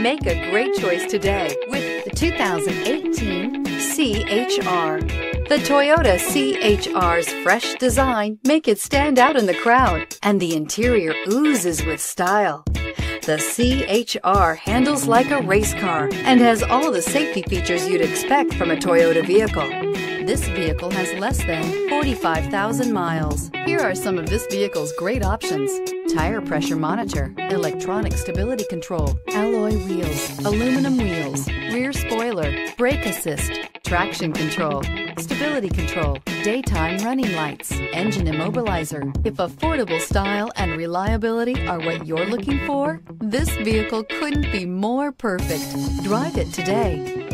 Make a great choice today with the 2018 CHR. The Toyota CHR's fresh design make it stand out in the crowd, and the interior oozes with style. The CHR handles like a race car and has all the safety features you'd expect from a Toyota vehicle. This vehicle has less than 45,000 miles. Here are some of this vehicle's great options. Tire pressure monitor, electronic stability control, alloy wheels, aluminum wheels, rear spoiler, brake assist, traction control, stability control, daytime running lights, engine immobilizer. If affordable style and reliability are what you're looking for, this vehicle couldn't be more perfect. Drive it today.